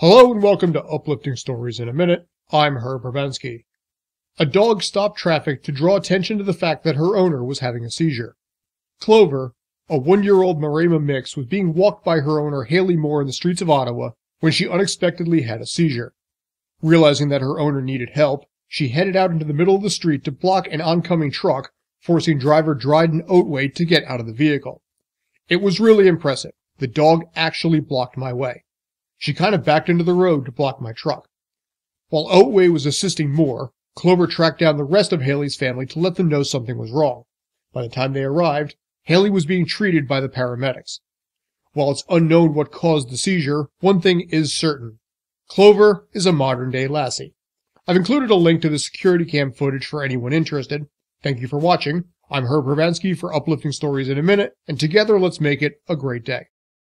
Hello and welcome to Uplifting Stories in a Minute. I'm Herb Herbansky. A dog stopped traffic to draw attention to the fact that her owner was having a seizure. Clover, a one-year-old Maremma mix, was being walked by her owner Haley Moore in the streets of Ottawa when she unexpectedly had a seizure. Realizing that her owner needed help, she headed out into the middle of the street to block an oncoming truck, forcing driver Dryden Oatway to get out of the vehicle. It was really impressive. The dog actually blocked my way. She kind of backed into the road to block my truck. While Oatway was assisting Moore, Clover tracked down the rest of Haley's family to let them know something was wrong. By the time they arrived, Haley was being treated by the paramedics. While it's unknown what caused the seizure, one thing is certain. Clover is a modern day lassie. I've included a link to the security cam footage for anyone interested. Thank you for watching. I'm Herb Herbansky for Uplifting Stories in a Minute, and together let's make it a great day.